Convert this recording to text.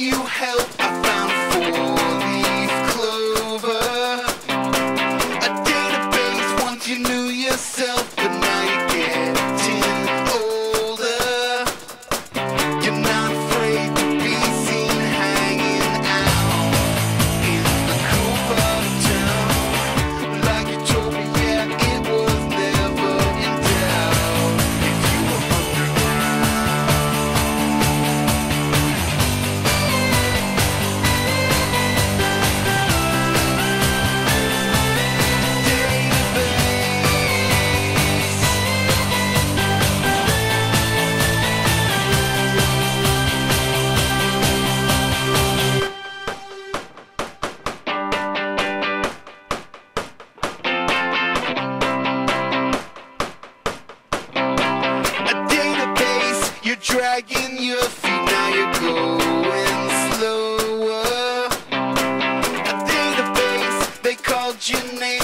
you help dragging your feet, now you're going slower. I dig the bass, they called your name.